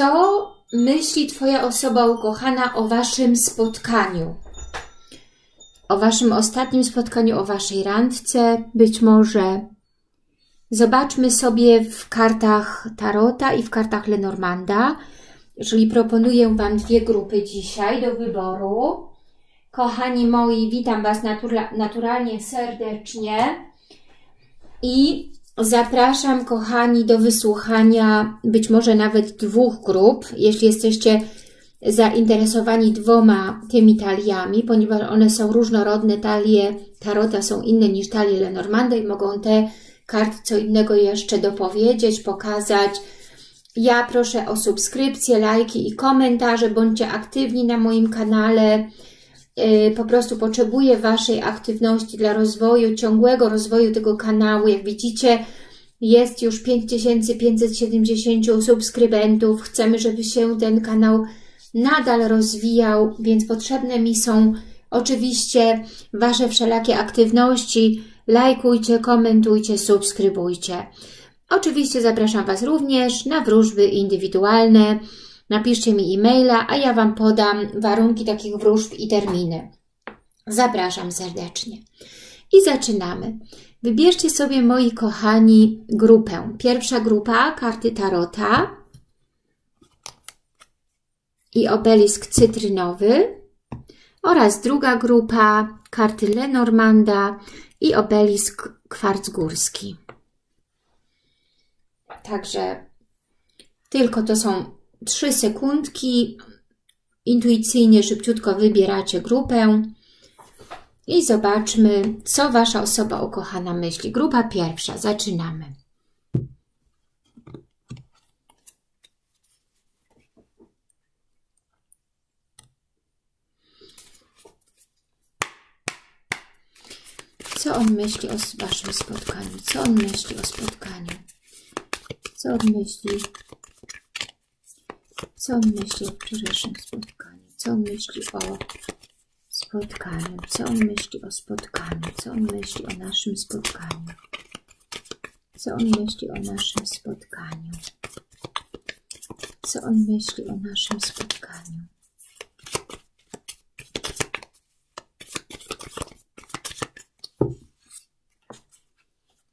Co myśli Twoja osoba ukochana o Waszym spotkaniu? O Waszym ostatnim spotkaniu, o Waszej randce, być może. Zobaczmy sobie w kartach Tarota i w kartach Lenormanda, czyli proponuję Wam dwie grupy dzisiaj do wyboru. Kochani moi, witam Was natura naturalnie serdecznie i zapraszam, kochani, do wysłuchania być może nawet dwóch grup, jeśli jesteście zainteresowani dwoma tymi taliami, ponieważ one są różnorodne, talie Tarota są inne niż talie Lenormanda i mogą te karty co innego jeszcze dopowiedzieć, pokazać. Ja proszę o subskrypcje, lajki i komentarze, bądźcie aktywni na moim kanale, po prostu potrzebuję Waszej aktywności dla rozwoju, ciągłego rozwoju tego kanału. Jak widzicie, jest już 5570 subskrybentów. Chcemy, żeby się ten kanał nadal rozwijał, więc potrzebne mi są oczywiście Wasze wszelakie aktywności. Lajkujcie, komentujcie, subskrybujcie. Oczywiście zapraszam Was również na wróżby indywidualne, Napiszcie mi e-maila, a ja Wam podam warunki takich wróżb i terminy. Zapraszam serdecznie. I zaczynamy. Wybierzcie sobie, moi kochani, grupę. Pierwsza grupa, karty Tarota i obelisk cytrynowy oraz druga grupa, karty Lenormanda i obelisk kwarc górski. Także tylko to są trzy sekundki. Intuicyjnie, szybciutko wybieracie grupę i zobaczmy, co Wasza osoba ukochana myśli. Grupa pierwsza, zaczynamy. Co on myśli o Waszym spotkaniu? Co on myśli o spotkaniu? Co on myśli co on myśli o wczorajszym spotkaniu? Co on myśli o spotkaniu? Co on myśli o spotkaniu? Co on myśli o naszym spotkaniu? Co on myśli o naszym spotkaniu? Co on myśli o naszym spotkaniu?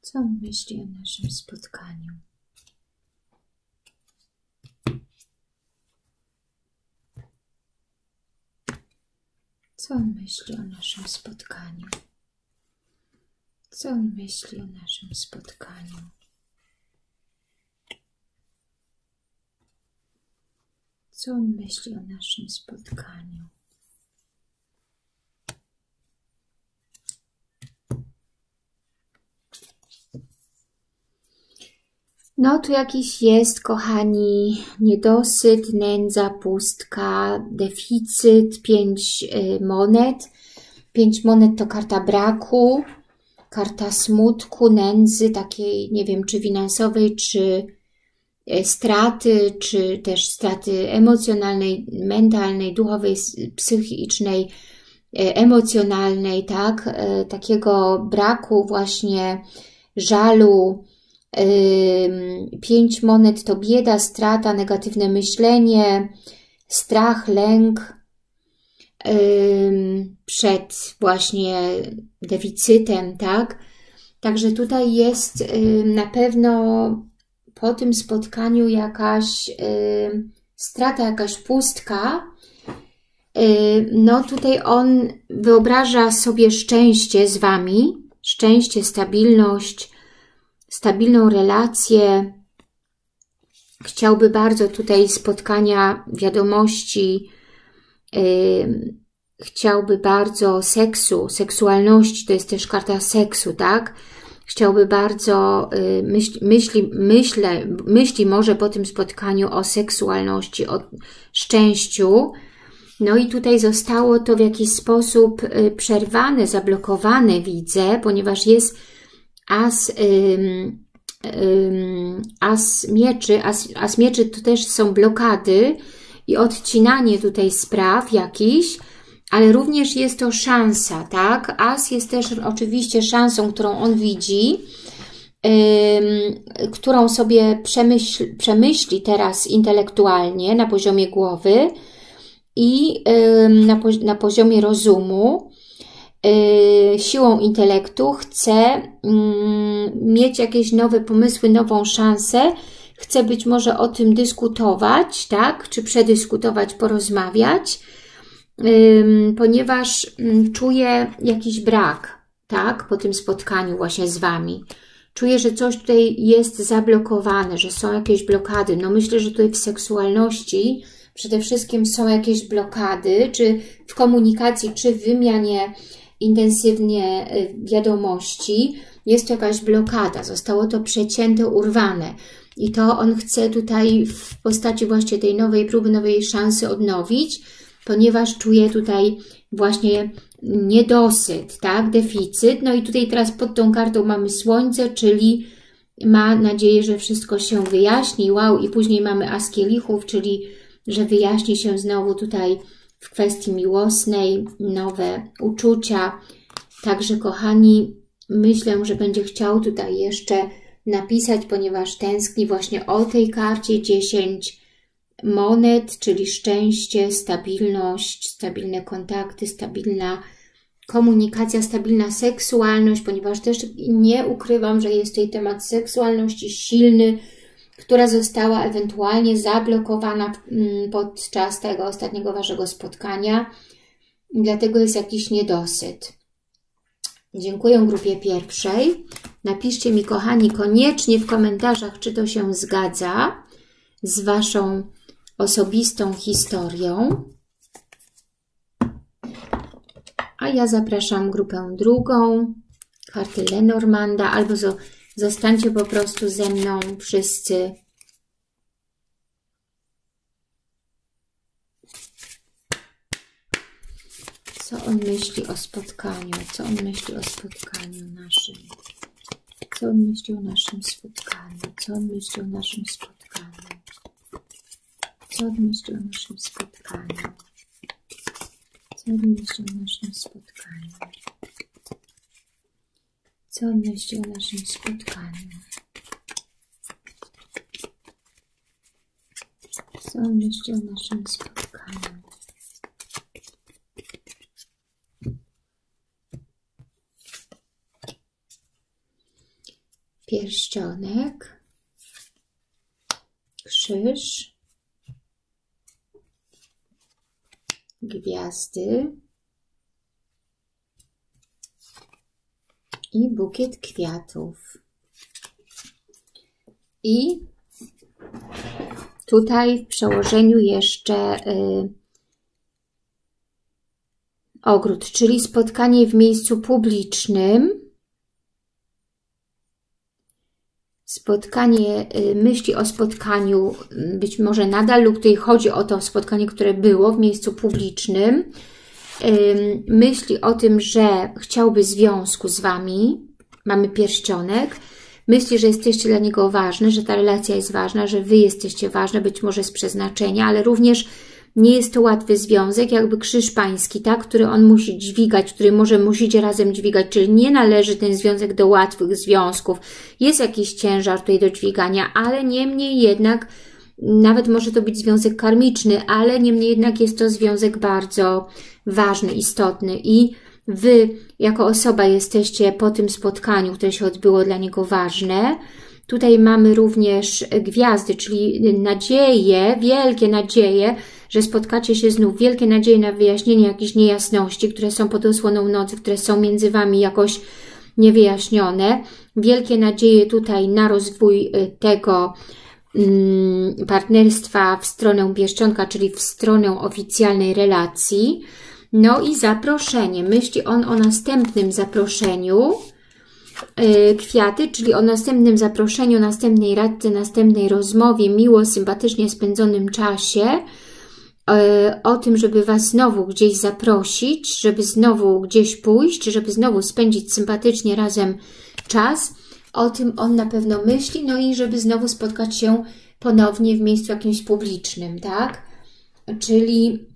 Co on myśli o naszym spotkaniu? Co on myśli o naszym spotkaniu? Co on myśli o naszym spotkaniu? Co on myśli o naszym spotkaniu? No, tu jakiś jest, kochani, niedosyt, nędza, pustka, deficyt, pięć y, monet. Pięć monet to karta braku, karta smutku, nędzy, takiej, nie wiem, czy finansowej, czy y, straty, czy też straty emocjonalnej, mentalnej, duchowej, psychicznej, y, emocjonalnej, tak? Takiego braku właśnie żalu, Pięć monet to bieda, strata, negatywne myślenie, strach, lęk przed właśnie deficytem, tak? Także tutaj jest na pewno po tym spotkaniu jakaś strata, jakaś pustka. No tutaj on wyobraża sobie szczęście z Wami, szczęście, stabilność, stabilną relację. Chciałby bardzo tutaj spotkania, wiadomości, chciałby bardzo seksu, seksualności, to jest też karta seksu, tak? Chciałby bardzo, yy, myśl, myśli, myślę, myśli może po tym spotkaniu o seksualności, o szczęściu, no i tutaj zostało to w jakiś sposób y, przerwane, zablokowane, widzę, ponieważ jest as, ym, ym, as mieczy, as, as mieczy to też są blokady i odcinanie tutaj spraw jakichś, ale również jest to szansa, tak? As jest też oczywiście szansą, którą on widzi. którą sobie przemyśl, przemyśli teraz intelektualnie na poziomie głowy i na, na poziomie rozumu, siłą intelektu chce mieć jakieś nowe pomysły, nową szansę, chce być może o tym dyskutować, tak, czy przedyskutować, porozmawiać, ponieważ czuje jakiś brak, tak, po tym spotkaniu właśnie z Wami. Czuję, że coś tutaj jest zablokowane, że są jakieś blokady. No myślę, że tutaj w seksualności przede wszystkim są jakieś blokady, czy w komunikacji, czy w wymianie intensywnie y, wiadomości jest to jakaś blokada, zostało to przecięte, urwane. I to on chce tutaj w postaci właśnie tej nowej próby, nowej szansy odnowić, ponieważ czuje tutaj właśnie niedosyt, tak, deficyt. No i tutaj teraz pod tą kartą mamy słońce, czyli ma nadzieję, że wszystko się wyjaśni. Wow, i później mamy as kielichów, czyli że wyjaśni się znowu tutaj w kwestii miłosnej, nowe uczucia. Także kochani, myślę, że będzie chciał tutaj jeszcze napisać, ponieważ tęskni właśnie o tej karcie 10 monet, czyli szczęście, stabilność, stabilne kontakty, stabilna komunikacja, stabilna seksualność, ponieważ też nie ukrywam, że jest tutaj temat seksualności silny, która została ewentualnie zablokowana mm, podczas tego ostatniego Waszego spotkania. Dlatego jest jakiś niedosyt. Dziękuję grupie pierwszej. Napiszcie mi, kochani, koniecznie w komentarzach, czy to się zgadza z Waszą osobistą historią. A ja zapraszam grupę drugą, karty Lenormanda, albo zostańcie po prostu ze mną wszyscy. Co on myśli o spotkaniu? Co on myśli o spotkaniu naszym? Co on myśli o naszym spotkaniu? Co on myśli o naszym spotkaniu? Co on myśli o naszym spotkaniu? Co on myśli o naszym spotkaniu? Co myśli o naszym spotkaniu? Co myśli o naszym spotkaniu? Pierścionek, krzyż, gwiazdy i bukiet kwiatów. I tutaj w przełożeniu jeszcze y, ogród, czyli spotkanie w miejscu publicznym, spotkanie, y, myśli o spotkaniu, y, być może nadal, lub tutaj chodzi o to spotkanie, które było w miejscu publicznym, myśli o tym, że chciałby związku z Wami, mamy pierścionek, myśli, że jesteście dla niego ważne, że ta relacja jest ważna, że Wy jesteście ważne, być może z przeznaczenia, ale również nie jest to łatwy związek, jakby krzyż pański, tak, który on musi dźwigać, który może musicie razem dźwigać, czyli nie należy ten związek do łatwych związków. Jest jakiś ciężar tutaj do dźwigania, ale niemniej jednak, nawet może to być związek karmiczny, ale niemniej jednak jest to związek bardzo ważny, istotny. I Wy jako osoba jesteście po tym spotkaniu, które się odbyło dla niego ważne, Tutaj mamy również gwiazdy, czyli nadzieje, wielkie nadzieje, że spotkacie się znów, wielkie nadzieje na wyjaśnienie jakichś niejasności, które są pod osłoną nocy, które są między Wami jakoś niewyjaśnione. Wielkie nadzieje tutaj na rozwój y, tego partnerstwa w stronę pieszczonka, czyli w stronę oficjalnej relacji. No i zaproszenie. Myśli on o następnym zaproszeniu, y, kwiaty, czyli o następnym zaproszeniu, następnej radce, następnej rozmowie, miło, sympatycznie spędzonym czasie, E, o tym, żeby Was znowu gdzieś zaprosić, żeby znowu gdzieś pójść, żeby znowu spędzić sympatycznie razem czas. O tym on na pewno myśli, no i żeby znowu spotkać się ponownie w miejscu jakimś publicznym, tak? Czyli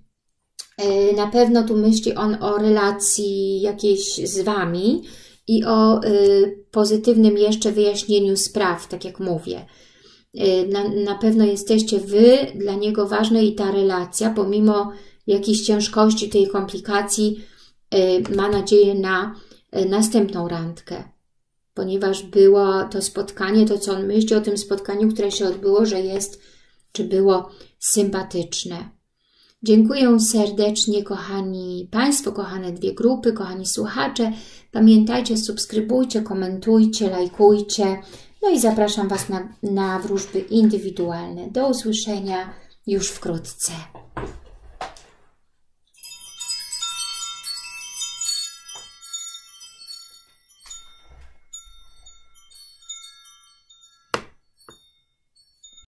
e, na pewno tu myśli on o relacji jakiejś z Wami i o y, pozytywnym jeszcze wyjaśnieniu spraw, tak jak mówię. Y, na, na pewno jesteście Wy dla niego ważne i ta relacja, pomimo jakichś ciężkości, tej komplikacji, ma nadzieję na następną randkę. Ponieważ było to spotkanie, to co on myśli o tym spotkaniu, które się odbyło, że jest, czy było sympatyczne. Dziękuję serdecznie, kochani Państwo, kochane dwie grupy, kochani słuchacze. Pamiętajcie, subskrybujcie, komentujcie, lajkujcie. No i zapraszam Was na, na wróżby indywidualne. Do usłyszenia już wkrótce.